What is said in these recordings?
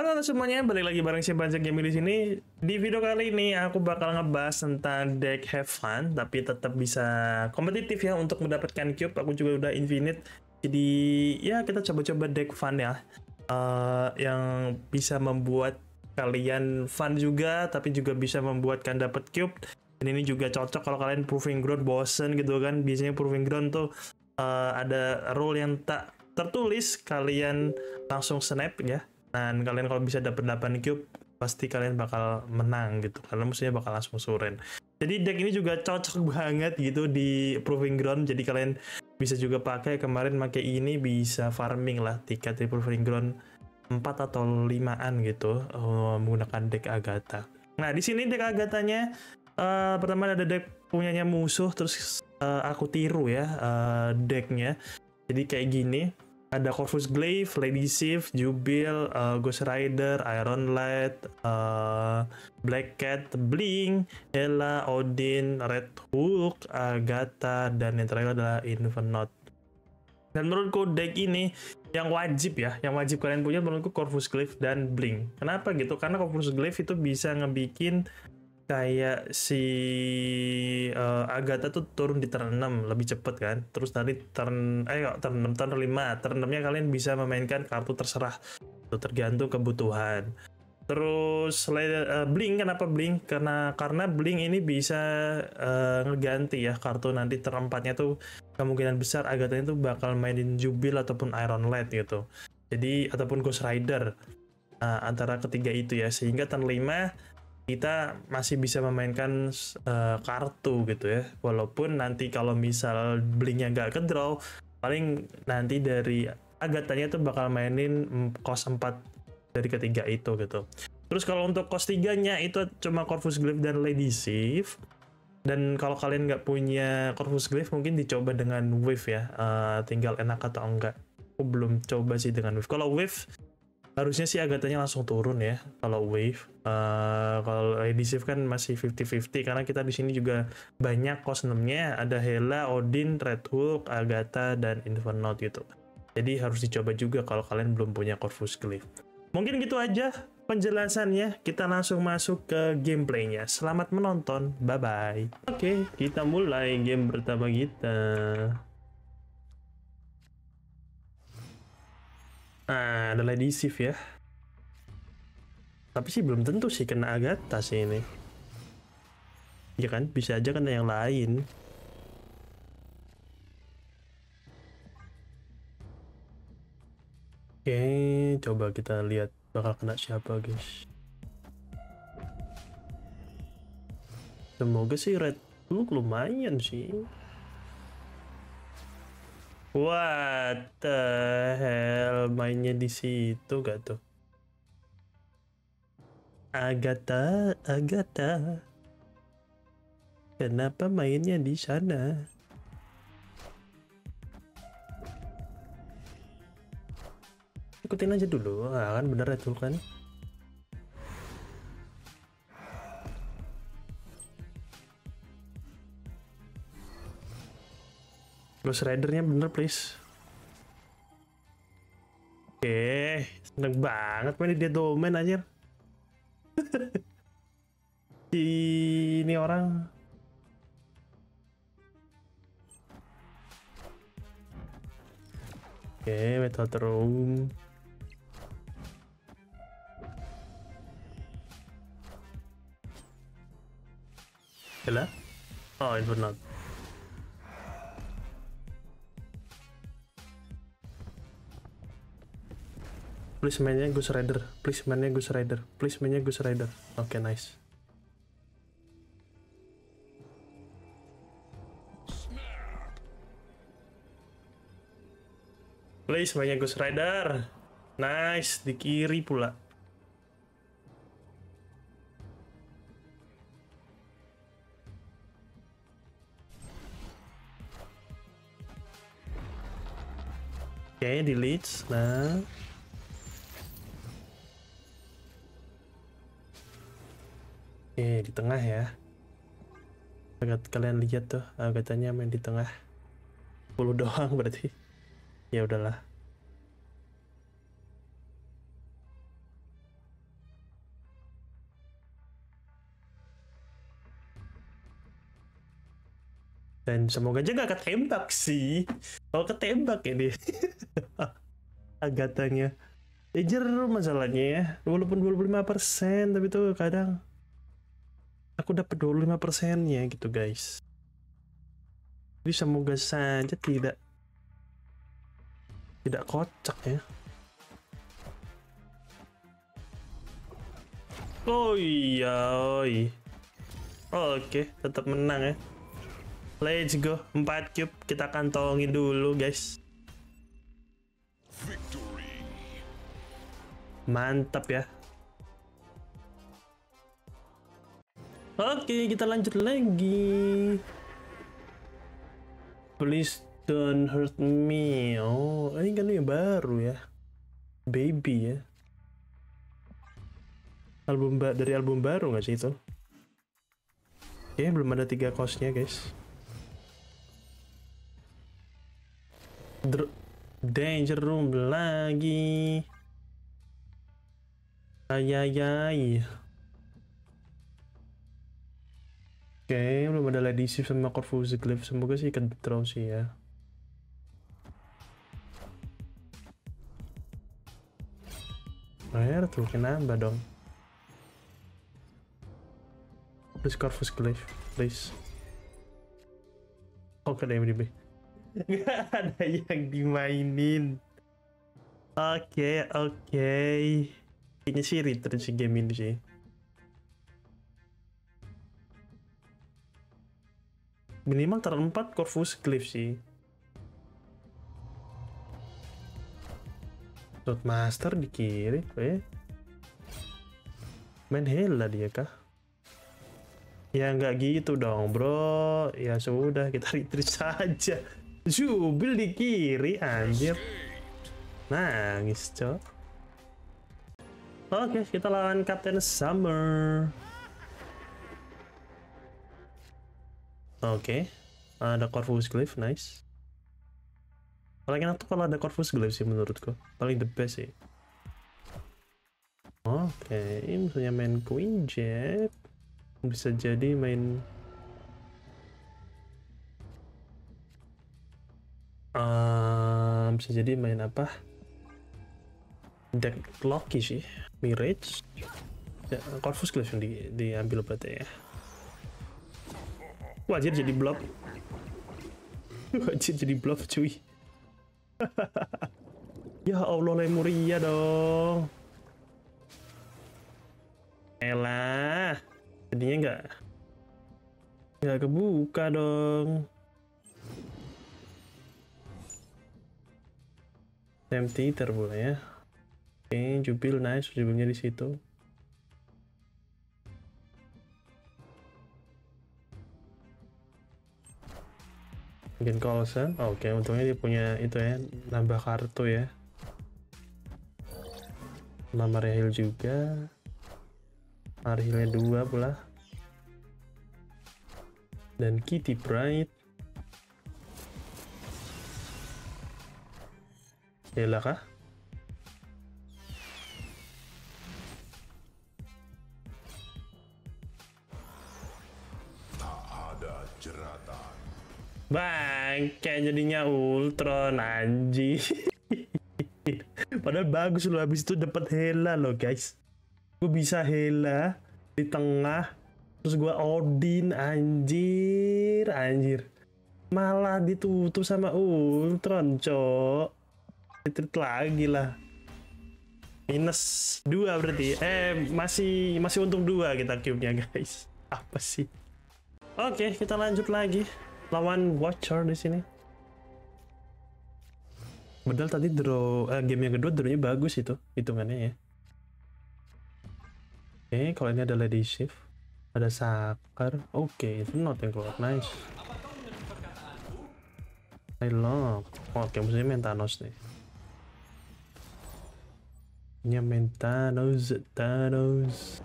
Halo semuanya, balik lagi bareng si Banjak Gaming di sini. Di video kali ini aku bakal ngebahas tentang deck Have Fun, tapi tetap bisa kompetitif ya untuk mendapatkan cube. Aku juga udah infinite, jadi ya kita coba-coba deck fun ya, uh, yang bisa membuat kalian fun juga, tapi juga bisa membuatkan dapat cube. Dan ini juga cocok kalau kalian proving ground bosen gitu kan. Biasanya proving ground tuh uh, ada rule yang tak tertulis, kalian langsung snap ya dan kalian kalau bisa dapat 8 cube pasti kalian bakal menang gitu. Karena musuhnya bakal langsung suren. Jadi deck ini juga cocok banget gitu di proving ground. Jadi kalian bisa juga pakai kemarin pakai ini bisa farming lah tiket di proving ground 4 atau 5an gitu uh, menggunakan deck Agatha. Nah di sini deck Agathanya uh, pertama ada deck punyanya musuh terus uh, aku tiru ya uh, decknya. Jadi kayak gini ada Corvus Glaive, Lady Sif, Jubil, uh, Ghost Rider, Iron Light, uh, Black Cat, Bling, Ella, Odin, Red Hook, Agatha, dan yang terakhir adalah Infernote. Dan menurutku deck ini yang wajib ya, yang wajib kalian punya menurutku Corvus Glaive dan Bling. Kenapa gitu? Karena Corvus Glaive itu bisa ngebikin kayak si uh, Agatha tuh turun di turn 6 lebih cepet kan. Terus nanti turn eh turn 6 turn 5, turn 6-nya kalian bisa memainkan kartu terserah. Itu tergantung kebutuhan. Terus uh, Blink kenapa Blink? Karena karena Blink ini bisa uh, ngeganti ya kartu nanti turn 4-nya tuh kemungkinan besar Agatha itu bakal mainin Jubil ataupun Iron Light gitu. Jadi ataupun Ghost Rider. Uh, antara ketiga itu ya sehingga turn 5 kita masih bisa memainkan uh, kartu gitu ya. Walaupun nanti kalau misal blinknya nggak ke draw paling nanti dari agatanya tuh bakal mainin cost 4 dari ketiga itu gitu. Terus kalau untuk cost 3 nya itu cuma Corvus Glyph dan Lady Sif. Dan kalau kalian nggak punya Corvus Glyph mungkin dicoba dengan Wave ya. Uh, tinggal enak atau enggak. Aku belum coba sih dengan Wave kalau Wave harusnya sih agatanya langsung turun ya kalau wave. Uh, kalau edisif kan masih 50-50 karena kita di sini juga banyak 6 ada Hela, Odin, Red Hulk, Agatha dan Infernote gitu. Jadi harus dicoba juga kalau kalian belum punya Corvus Glyph mungkin gitu aja penjelasannya. Kita langsung masuk ke gameplaynya. Selamat menonton. Bye bye oke okay, kita mulai game pertama kita Nah, ada Lady Sif ya. Tapi sih belum tentu sih kena Agatha sih ini. Ya kan, bisa aja kena yang lain. Oke, coba kita lihat bakal kena siapa guys. Semoga sih Red Look lumayan sih. What the hell mainnya di situ gak tuh? Agatha, Agatha. Kenapa mainnya di sana? Ikutin aja dulu, ah, kan bener ya kan? Ghost Ridernya bener please. Oke, seneng banget main dia domain anjir. ini orang Oke, metode room. Oh, Infernote. Please mainnya Gus Rider. Please mainnya Gus Rider. Please mainnya Gus Rider. Oke, okay, nice. Please mainnya Gus Rider. Nice, di kiri pula. Oke, okay, di leads. Nah. Oke, di tengah ya. Agak kalian lihat tuh, agaknya main di tengah. 10 doang berarti. Ya udahlah. Dan semoga aja gak ketembak sih. Kalau ketembak ini. Agatanya. Ejer masalahnya ya. Walaupun 25% tapi tuh kadang aku dapat 25 persennya gitu guys. Jadi semoga saja tidak tidak kocak ya. Oh iya, oi. Oke, tetap menang ya. Let's go, 4 cube kita kantongin dulu guys. Mantap ya. Oke, kita lanjut lagi. Please don't hurt me. Oh, ini kan yang baru ya. Baby ya. Album dari album baru nggak sih itu? Oke, belum ada tiga kosnya guys. Dr Danger Room lagi. Ayayay. Oke, okay, belum ada Lady Sif sama Corvus Glyph. Semoga sih draw sih ya. Air tuh, kenapa dong? Please Corvus Glyph, please. Oke, okay, MDB. Gak ada yang dimainin. Oke, okay, oke. Okay. Kayaknya sih return si game ini sih. Minimal terempat Corvus Glyph sih. Dot Master di kiri, eh. Main Hela dia kah? Ya nggak gitu dong bro. Ya sudah kita retreat saja. Jubil di kiri anjir. Nangis, cok. Oke, kita lawan Captain Summer. Oke. Ada Corvus Glyph, nice. Paling enak tuh kalau ada Corvus Glyph sih menurutku. Paling the best sih. Oke, misalnya main Queen Jack. Bisa jadi main uh, bisa jadi main apa deck Loki sih Mirage ya, Corvus Glyph yang di, diambil berarti ya wajib jadi blob wajib jadi blob cuy. Ya Allah Lemuria dong. Elah jadinya nggak nggak kebuka dong. Empty boleh ya. Oke okay, jubil nice jubilnya di situ mungkin Colson oke okay, untungnya dia punya itu ya nambah kartu ya. Mama Rehil juga. Arhilnya dua pula. Dan Kitty Pride. Hela kah? Bangke jadinya Ultron anji. Padahal bagus loh habis itu dapat Hela loh guys. Gue bisa Hela di tengah terus gue Odin anjir anjir. Malah ditutup sama Ultron cok. Retreat lagi lah. Minus dua berarti. Eh masih masih untung dua kita cube-nya guys. Apa sih? Oke kita lanjut lagi lawan watcher di sini Padahal tadi draw eh, game yang kedua drawnya bagus itu hitungannya ya. Oke, okay, kalau ini ada Lady Shift, ada Sakar. Oke, okay, itu not yang keluar. Nice. I love. Oke, okay, main Thanos nih. Nyamen Thanos, Thanos.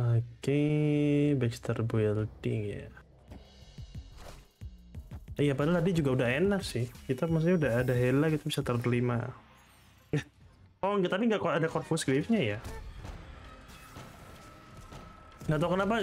Oke, Baxter building ya. Iya, padahal tadi juga udah enak sih. Kita maksudnya udah ada Hela gitu bisa terlima. oh, enggak tadi nggak ada Corvus Glyph-nya ya? Nggak tahu kenapa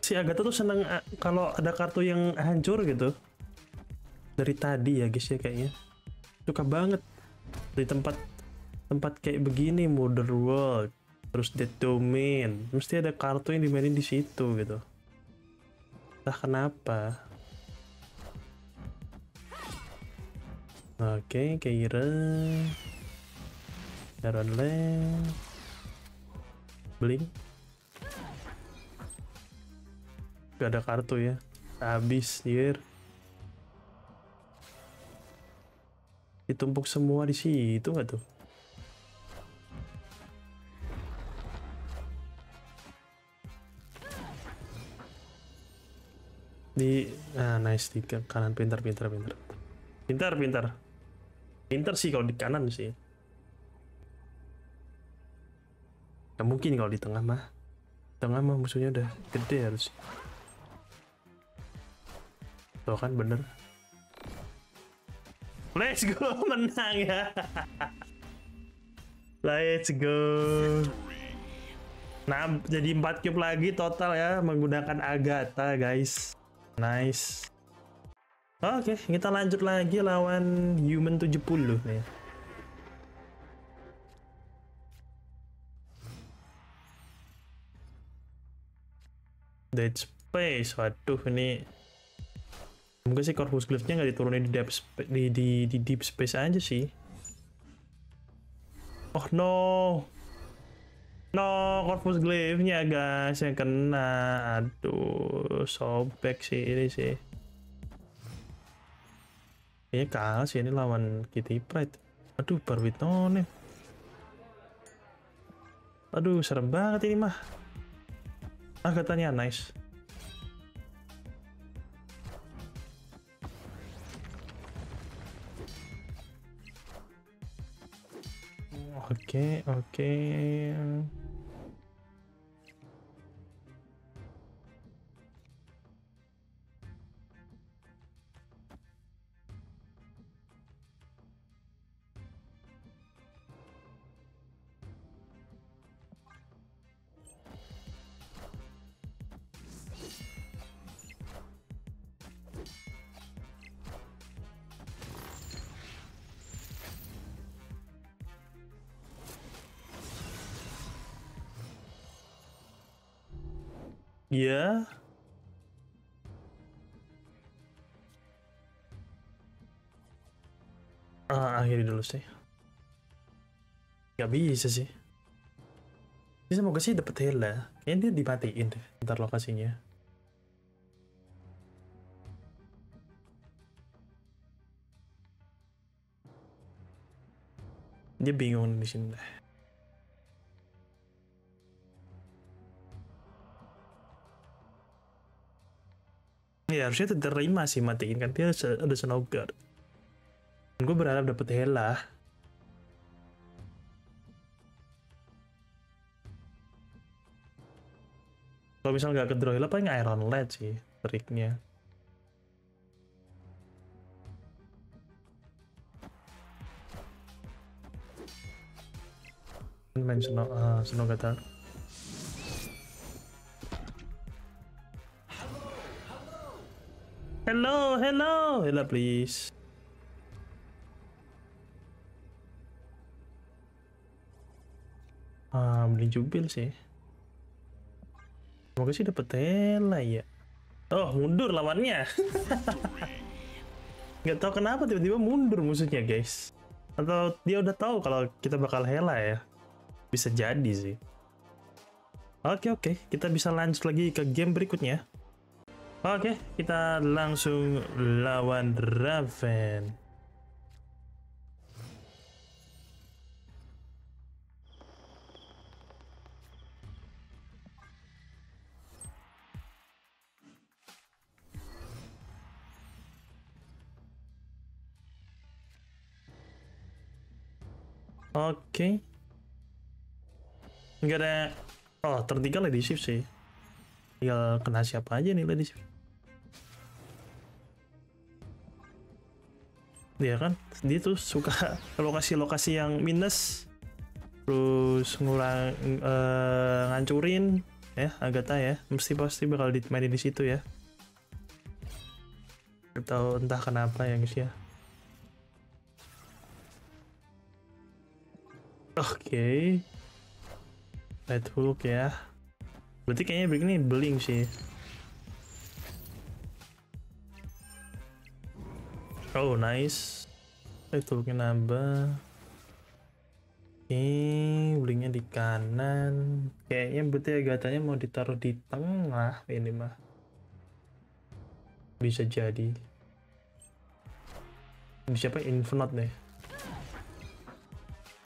si Agatha tuh seneng uh, kalau ada kartu yang hancur gitu. Dari tadi ya guys ya kayaknya. Suka banget di tempat tempat kayak begini Modern World terus Dead Domain mesti ada kartu yang dimainin di situ gitu. Entah kenapa. Oke okay, Keira. Sharon Lane Blink gak ada kartu ya. Habis year ditumpuk semua di situ nggak tuh nice di kanan pintar pintar pintar. Pintar pintar. Pintar sih kalau di kanan sih. Nggak mungkin kalau di tengah mah. Tengah mah musuhnya udah gede harus. Tuh kan bener. Let's go menang ya. Let's go. Nah jadi 4 cube lagi total ya menggunakan Agatha guys. Nice. Oke, okay, kita lanjut lagi lawan Human 70 nih. Dead Space, waduh ini Semoga sih Corvus Glyph-nya nggak diturunin di deep, di, di, di deep space aja sih. Oh no, No, Corvus Glyph-nya guys yang kena. Aduh, sobek sih ini sih. Ini kalah sih ini lawan Kitty Pride. Aduh, Barbitone. Aduh, serem banget ini mah. Ah, katanya nice. Oke, okay, oke. Okay. Iya. Ah, akhiri dulu sih. Gak bisa sih. Ini semoga sih dapet Hela. Kayaknya dia dimatiin deh, ntar lokasinya. Dia bingung di sini deh. Ya harusnya terima sih matiin kan dia ada Snowguard. Gue berharap dapet Hela. Kalau misal nggak ke draw Hela paling Iron Lad sih triknya. Main Snow, uh, Snow. Hello, hello, hello please. Ah, beli jubil sih. Semoga sih dapet tela ya. Oh, mundur lawannya. Gak tau kenapa tiba-tiba mundur musuhnya, guys. Atau dia udah tahu kalau kita bakal hela ya. Bisa jadi sih. Oke, oke. Kita bisa lanjut lagi ke game berikutnya. Oke, kita langsung lawan Raven. Oke. Enggak ada... Oh, tertinggal lady shift sih. Tinggal kena siapa aja nih lady shift. Dia kan? Dia tuh suka lokasi-lokasi yang minus terus ngurang uh, ngancurin ya Agatha ya. Mesti pasti bakal dimainin di situ ya. Atau entah kenapa ya guys ya. Oke. Okay. Red Hulk ya. Berarti kayaknya begini bling sih oh nice Red Hulknya nambah Oke, blingnya di kanan. Kayaknya berarti agatanya mau ditaruh di tengah ini mah. Bisa jadi. Ini siapa? Infinite nih.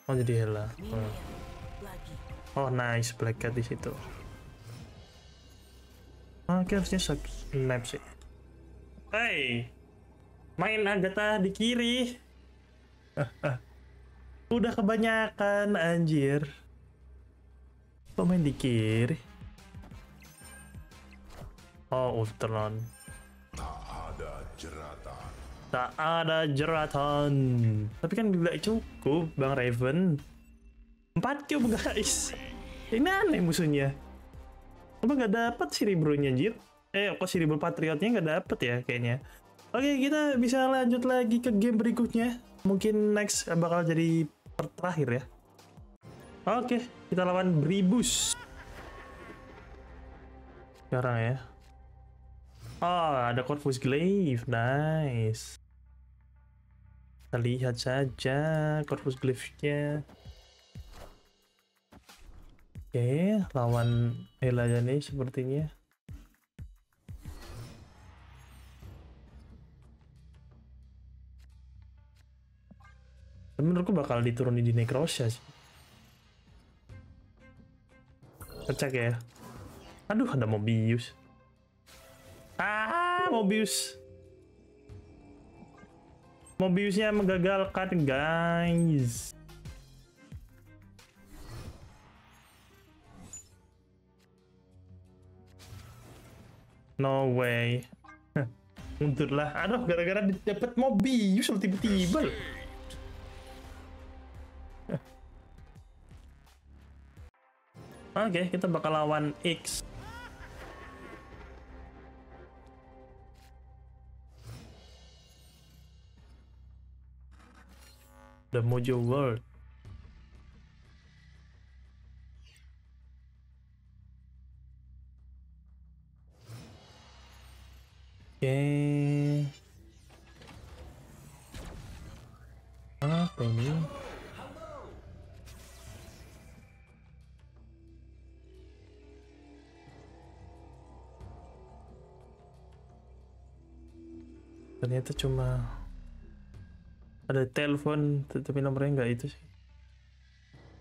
Oh jadi Hela. Oh. oh nice Black Cat di situ. Oke harusnya snap sih. Hey, main Agatha di kiri. Udah kebanyakan anjir. Kok main di kiri? Oh, Ultron. Tak ada jeratan. Tak ada jeratan. Tapi kan tidak cukup, Bang Raven. 4 cube, guys. Ini aneh musuhnya. Apa nggak dapat Cerebro-nya, Jit? Eh, kok Cerebro Patriotnya nggak dapet ya, kayaknya. Oke, kita bisa lanjut lagi ke game berikutnya. Mungkin next bakal jadi terakhir ya. Oke, kita lawan Bribus. Sekarang ya. Oh, ada Corvus Glaive. Nice. Kita lihat saja Corvus Glaive-nya. Oke, lawan nih sepertinya. Menurutku bakal diturunin di Necrosya sih. Cek ya. Aduh, ada Mobius. Ah, Mobius. Mobiusnya menggagalkan, guys. No way. Untunglah. Aduh, gara-gara dapet Mobius tiba-tiba Oke, okay, kita bakal lawan X. The Mojo World. Oke. Okay. Ternyata cuma ada telepon tapi nomornya nggak itu sih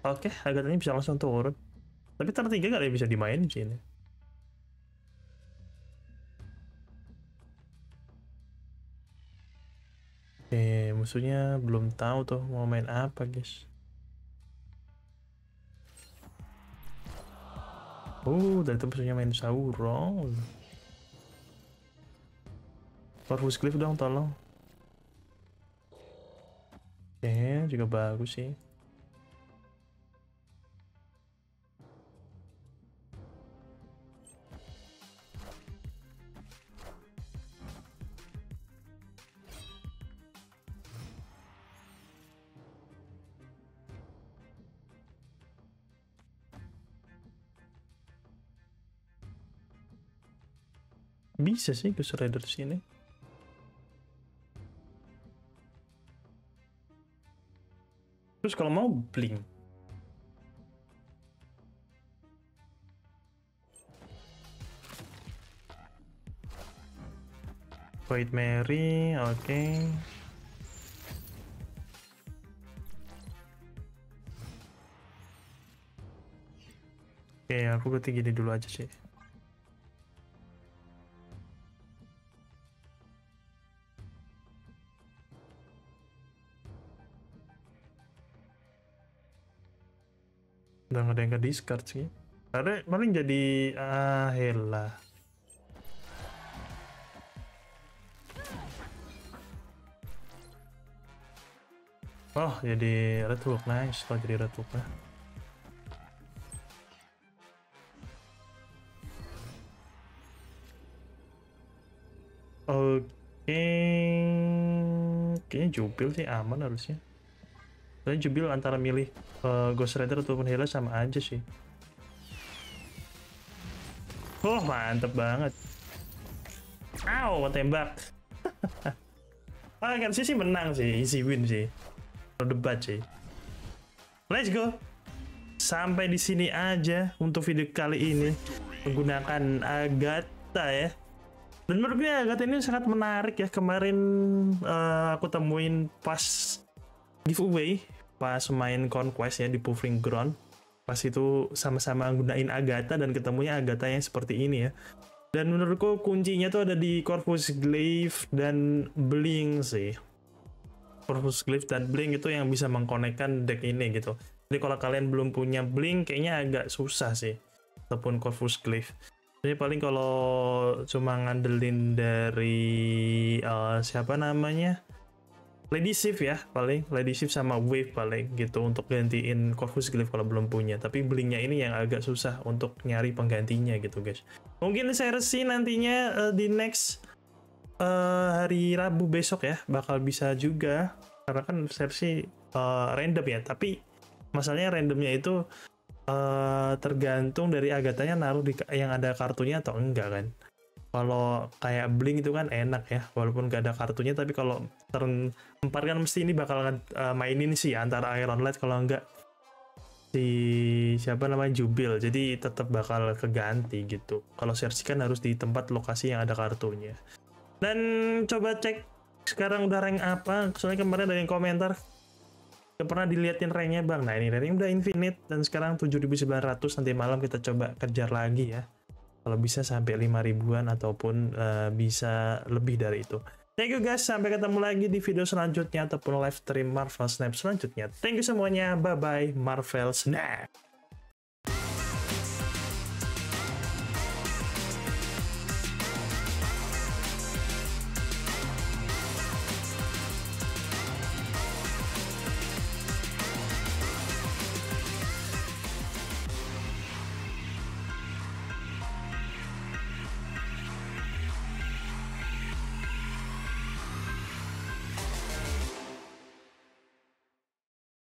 oke agak ini bisa langsung turun tapi tar tiga gak ada bisa dimainin sih ini Eh, musuhnya belum tahu tuh mau main apa, guys. Oh, dari itu musuhnya main Sauron. Corvus Cliff dong tolong. Oke, juga bagus sih. Bisa sih Ghost Rider sini. Terus kalau mau blink. White Mary, oke. Okay. Oke, okay, aku berarti gini dulu aja sih. discard sih Karena paling jadi ah lah. Oh, jadi Red Hook. Nice kalau jadi Red Hook. Oke. Okay. Kayaknya Jubil sih aman harusnya. Soalnya Jubil antara milih uh, Ghost Rider ataupun Hela sama aja sih. Oh, mantep banget. Aw, tembak. ah, kan sih menang sih, easy win sih. No debat sih. Let's go. Sampai di sini aja untuk video kali ini menggunakan Agatha ya. Dan menurut gue Agatha ini sangat menarik ya. Kemarin uh, aku temuin pas giveaway, pas main Conquest ya di Proving Ground. Pas itu sama-sama gunain Agatha dan ketemunya Agatha yang seperti ini ya. Dan menurutku kuncinya tuh ada di Corvus Glaive dan Bling sih. Corvus Glaive dan Bling itu yang bisa mengkonekkan deck ini gitu. Jadi kalau kalian belum punya Bling kayaknya agak susah sih. Ataupun Corvus Glaive. Jadi paling kalau cuma ngandelin dari uh, siapa namanya? Lady Shift ya paling. Lady Shift sama Wave paling gitu untuk gantiin Corvus Glyph kalau belum punya. Tapi blingnya ini yang agak susah untuk nyari penggantinya gitu guys. Mungkin saya resi nantinya uh, di next uh, hari Rabu besok ya bakal bisa juga. Karena kan versi uh, random ya. Tapi masalahnya randomnya itu uh, tergantung dari agatanya naruh di yang ada kartunya atau enggak kan kalau kayak Blink itu kan enak ya walaupun gak ada kartunya tapi kalau turn 4 kan mesti ini bakal uh, mainin sih antara Iron Light kalau enggak si siapa namanya Jubil. Jadi tetap bakal keganti gitu. Kalau search kan harus di tempat lokasi yang ada kartunya. Dan coba cek sekarang udah rank apa? Soalnya kemarin ada yang komentar Gak pernah diliatin ranknya bang. Nah ini ranknya udah infinite dan sekarang 7900 nanti malam kita coba kejar lagi ya kalau bisa sampai 5 ribuan ataupun uh, bisa lebih dari itu. Thank you guys, sampai ketemu lagi di video selanjutnya ataupun live stream Marvel Snap selanjutnya. Thank you semuanya, bye-bye Marvel Snap.